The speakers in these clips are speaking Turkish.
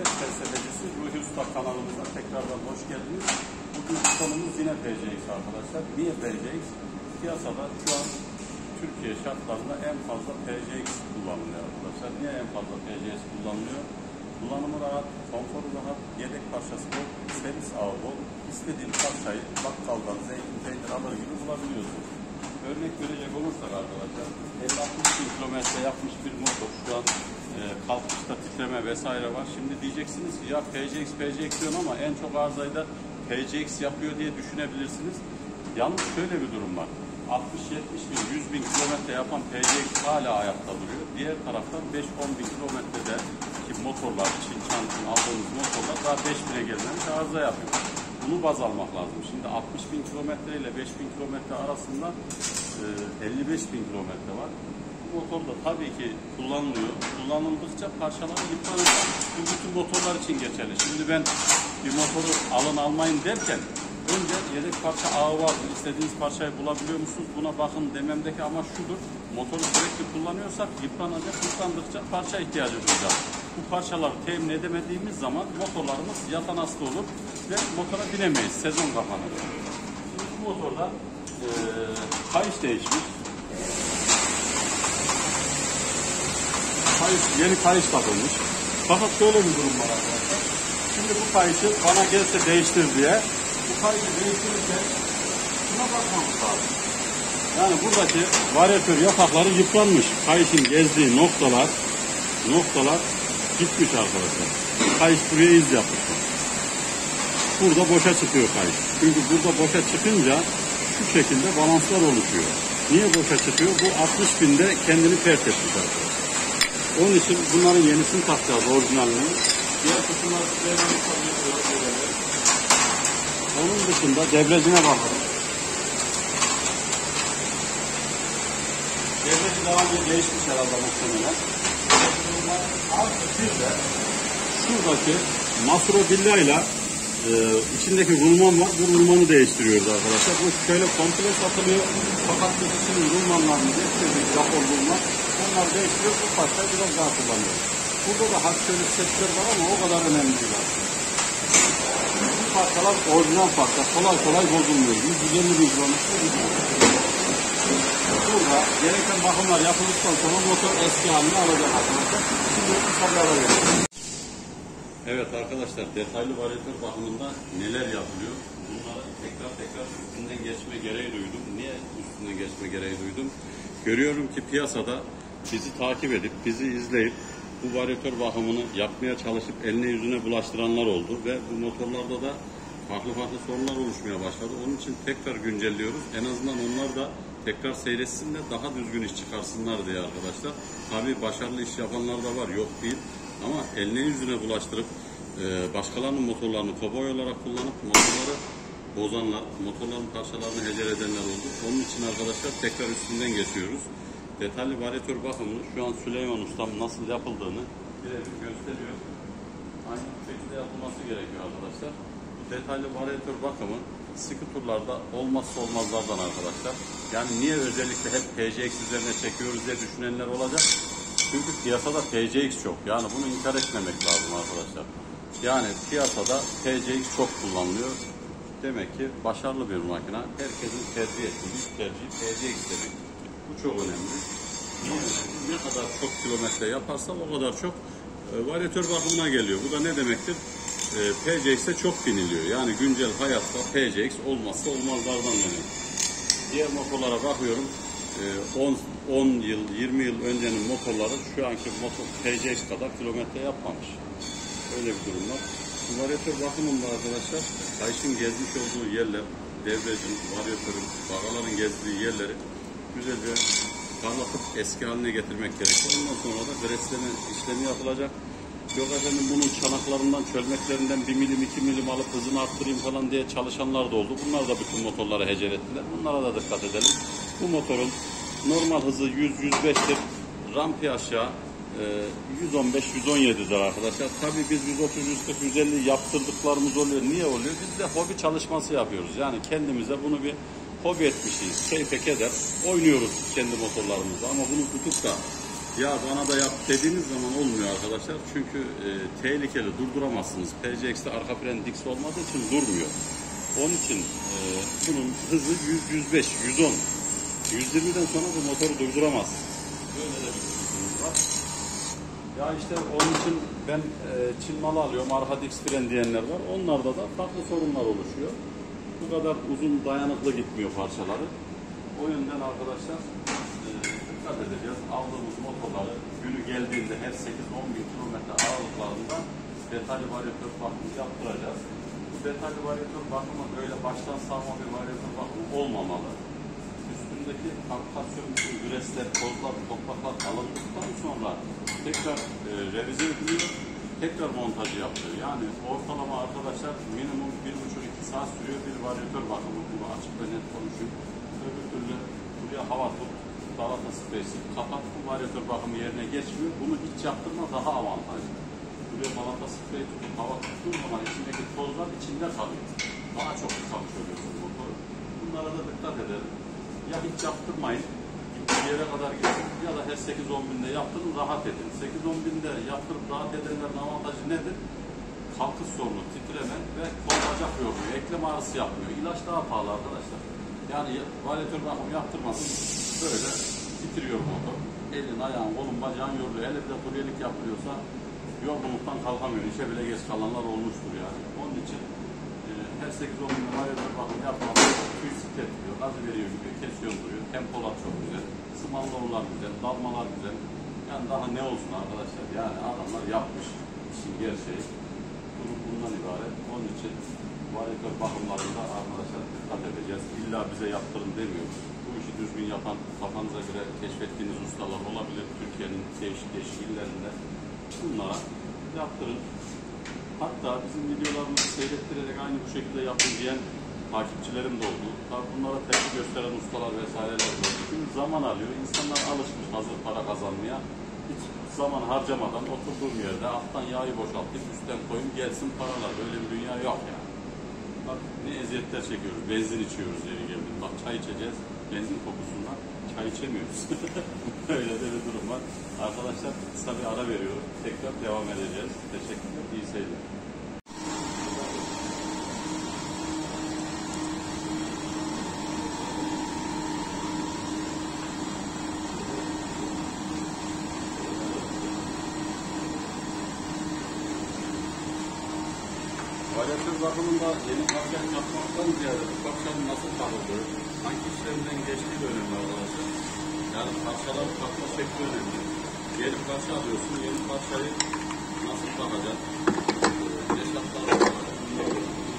bisiklet felsefecisi Ruhi Usta kanalımıza tekrardan hoş geldiniz. Bugün konumuz yine PCX arkadaşlar. Niye PCX? Piyasada şu an Türkiye şartlarında en fazla PCX kullanılıyor arkadaşlar. Niye en fazla PCX kullanılıyor? Kullanımı rahat, konforu rahat, yedek parçası bol, servis ağı bol. İstediğin parçayı bakkaldan zeytin, peynir alır gibi bulabiliyorsunuz. Örnek verecek olursak arkadaşlar 50-60 bin kilometre yapmış bir motor şu an kalkışta titreme vesaire var. Şimdi diyeceksiniz ki ya PCX PCX diyorsun ama en çok arızayı PCX yapıyor diye düşünebilirsiniz. Yalnız şöyle bir durum var. 60-70 bin, 100 bin kilometre yapan PCX hala ayakta duruyor. Diğer taraftan 5-10 bin kilometrede ki motorlar, Çin Çant'ın aldığımız motorlar daha 5 bine gelmemiş arıza yapıyor. Bunu baz almak lazım. Şimdi 60 bin kilometre ile 5 bin kilometre arasında e, 55 bin kilometre var. Motor da tabii ki kullanılıyor. Kullanıldıkça parçaları yıpranacak. Bu bütün motorlar için geçerli. Şimdi ben bir motoru alın almayın derken önce yedek parça ağı vardır. İstediğiniz parçayı bulabiliyor musunuz? Buna bakın dememdeki amaç şudur. Motoru sürekli kullanıyorsak yıpranacak. Yıprandıkça parça ihtiyacı duyacağız. Bu parçaları temin edemediğimiz zaman motorlarımız yatan hasta olur ve motora binemeyiz. Sezon kapanır. Şimdi bu motorda e, kayış değişmiş. Kayış, yeni kayış takılmış. Fakat şöyle bir durum var arkadaşlar. Şimdi bu kayışı bana gelse değiştir diye bu kayışı değiştirirken şuna bakmamız lazım. Yani buradaki varyatör yapakları yıpranmış. Kayışın gezdiği noktalar noktalar gitmiş arkadaşlar. Kayış buraya iz yapmış. Burada boşa çıkıyor kayış. Çünkü burada boşa çıkınca şu şekilde balanslar oluşuyor. Niye boşa çıkıyor? Bu 60 binde kendini pert etmiş arkadaşlar. Onun için bunların yenisini takacağız orijinalini. Diğer kısımlar Onun dışında devrecine bakalım. Devreci daha önce değişmiş herhalde muhtemelen. Artı bir de şuradaki Masro Billa ile e, içindeki rulman var. Bu rulmanı değiştiriyoruz arkadaşlar. Bu şöyle komple satılıyor. Fakat biz şimdi rulmanlarını değiştirdik. Japon rulman. Onlar değiştiriyor. Bu parçayı biraz daha kullanıyoruz. Burada da hafif şöyle setler var ama o kadar önemli değil aslında. Bu parçalar orijinal parça. Kolay kolay bozulmuyor. 150 bin kilometre gidiyor. Burada gereken bakımlar yapıldıktan sonra motor eski haline alacak arkadaşlar. Şimdi kısa bir. Evet arkadaşlar detaylı varyatör bakımında neler yapılıyor? Bunları tekrar tekrar üstünden geçme gereği duydum. Niye üstünden geçme gereği duydum? Görüyorum ki piyasada bizi takip edip, bizi izleyip bu varyatör bakımını yapmaya çalışıp eline yüzüne bulaştıranlar oldu ve bu motorlarda da farklı farklı sorunlar oluşmaya başladı. Onun için tekrar güncelliyoruz. En azından onlar da tekrar seyretsin de daha düzgün iş çıkarsınlar diye arkadaşlar. Tabii başarılı iş yapanlar da var, yok değil. Ama eline yüzüne bulaştırıp e, başkalarının motorlarını koboy olarak kullanıp motorları bozanlar, motorların parçalarını hecel edenler oldu. Onun için arkadaşlar tekrar üstünden geçiyoruz. Detaylı varyatör bakımını şu an Süleyman Ustam nasıl yapıldığını birebir gösteriyor. Aynı şekilde yapılması gerekiyor arkadaşlar. Detaylı varyatör bakımı sıkı turlarda olmazsa olmazlardan arkadaşlar. Yani niye özellikle hep PCX üzerine çekiyoruz diye düşünenler olacak. Çünkü piyasada PCX çok. Yani bunu inkar etmemek lazım arkadaşlar. Yani piyasada PCX çok kullanılıyor. Demek ki başarılı bir makine. Herkesin tercih ettiği tercih PCX demek. Bu çok önemli. Ne kadar çok kilometre yaparsa o kadar çok e, varyatör bakımına geliyor. Bu da ne demektir? E, PCX'e çok biniliyor. Yani güncel hayatta PCX olmazsa olmazlardan demek. Diğer motorlara bakıyorum. 10, 10 yıl, 20 yıl öncenin motorları şu anki motor PCX kadar kilometre yapmamış. Öyle bir durum var. Varyatör bakımında arkadaşlar kayışın gezmiş olduğu yerler, devrecin, varyatörün, bagaların gezdiği yerleri güzelce parlatıp eski haline getirmek gerekiyor. Ondan sonra da gresleme işlemi yapılacak. Yok efendim bunun çanaklarından, çölmeklerinden bir milim, iki milim alıp hızını arttırayım falan diye çalışanlar da oldu. Bunlar da bütün motorlara hecel ettiler. Bunlara da dikkat edelim. Bu motorun normal hızı 100-105'tir. Rampi aşağı e, 115-117'dir arkadaşlar. Tabii biz 130, 140, 150 yaptırdıklarımız oluyor. Niye oluyor? Biz de hobi çalışması yapıyoruz. Yani kendimize bunu bir hobi etmişiz. Keyfe keder. Oynuyoruz kendi motorlarımızla. Ama bunu tutup da Ya bana da yap dediğiniz zaman olmuyor arkadaşlar. Çünkü e, tehlikeli durduramazsınız. PCX'te arka fren diks olmadığı için durmuyor. Onun için e, bunun hızı 100, 105, 110. 120'den sonra bu motoru durduramaz. Böyle de bir var. Ya işte onun için ben e, Çin malı alıyorum, arka diks fren diyenler var. Onlarda da farklı sorunlar oluşuyor. Bu kadar uzun dayanıklı gitmiyor parçaları. O yönden arkadaşlar e, dikkat edeceğiz. Aldığımız motorları günü geldiğinde her 8-10 bin kilometre aralıklarında detaylı varyatör bakımı yaptıracağız. Bu detaylı varyatör bakımı böyle baştan savma bir varyatör bakımı olmamalı. Üstündeki fabrikasyon bütün güresler, tozlar, topraklar alındıktan sonra tekrar e, revize ediliyor, tekrar montajı yapılıyor. Yani ortalama arkadaşlar minimum 1,5-2 saat sürüyor bir varyatör bakımı. Bunu açık ve net konuşayım. Öbür türlü buraya hava tut, dalata spreysi kapat, bu varyatör bakımı yerine geçmiyor. Bunu hiç yaptırma daha avantajlı. Buraya balata spreyi tutup hava tuttuğun zaman içindeki tozlar içinde kalıyor. Daha çok yıkamış oluyorsun motoru. Bunlara da dikkat edelim. Ya hiç yaptırmayın, gittiği yere kadar gidin ya da her 8-10 binde yaptırın rahat edin. 8-10 binde yaptırıp rahat edenlerin avantajı nedir? Kalkış sorunu, titreme ve kol bacak yormuyor. Eklem ağrısı yapmıyor. İlaç daha pahalı arkadaşlar. Yani varyatör bakımı yaptırmasın böyle titriyor motor. Elin, ayağın, kolun, bacağın yoruluyor. Hele bir de kuryelik yapılıyorsa yorgunluktan kalkamıyor. İşe bile geç kalanlar olmuştur yani. Onun için e, her 8-10 bin varyatör bakımı yapmadan tüy titriyor, gaz veriyor gibi kesiyor duruyor. Tempolar çok güzel. Sımalamalar güzel, dalmalar güzel. Yani daha ne olsun arkadaşlar? Yani adamlar yapmış işin gerçeği. Durum bundan ibaret. Onun için varyatör bakımlarında arkadaşlar dikkat edeceğiz. İlla bize yaptırın demiyoruz. Bu işi düzgün yapan, kafanıza göre keşfettiğiniz ustalar olabilir. Türkiye'nin değişik değişik illerinde. Bunlara yaptırın. Hatta bizim videolarımızı seyrettirerek aynı bu şekilde yapın diyen takipçilerim de oldu. Bunlara tepki gösteren ustalar vesaireler de oldu. Çünkü zaman alıyor. İnsanlar alışmış hazır para kazanmaya. Hiç zaman harcamadan oturduğum yerde alttan yağı boşaltıp üstten koyun gelsin paralar. Böyle bir dünya yok yani. Bak ne eziyetler çekiyoruz. Benzin içiyoruz yeri geldi. Bak çay içeceğiz. Benzin kokusundan çay içemiyoruz. Öyle de bir durum var. Arkadaşlar kısa bir ara veriyorum. Tekrar devam edeceğiz. Teşekkürler. İyi seyirler. Varyatör bakımında yeni parçayı yapmaktan ziyade bu parçanın nasıl takıldığı, hangi işlemden geçtiği de önemli arkadaşlar. Yani parçaların takma şekli önemli. Yeni parça alıyorsun, yeni parçayı nasıl takacaksın? Ne şartlarda takacaksın? Bunlar önemli.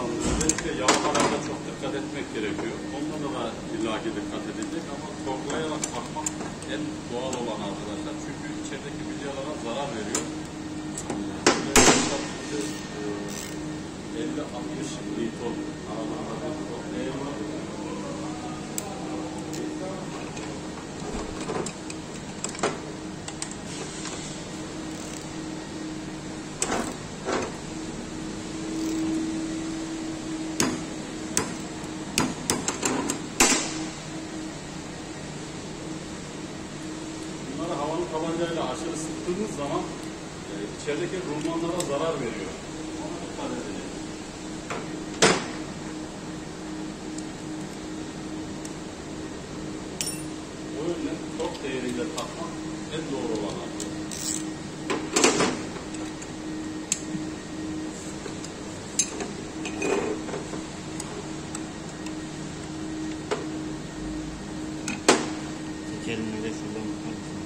Sonundan özellikle yağmalarda çok dikkat etmek gerekiyor. Onlara da illaki dikkat edilecek ama torklayarak takmak en doğal olan arkadaşlar. Çünkü içerideki bilyalara zarar veriyor. Ee, 50-60 litre aralarında bir baktığınız zaman e, içerideki rulmanlara zarar veriyor. Ona dikkat edelim. Bu ürünü çok değeriyle takmak en doğru olan arkadaşlar. Tekerini şuradan bakalım.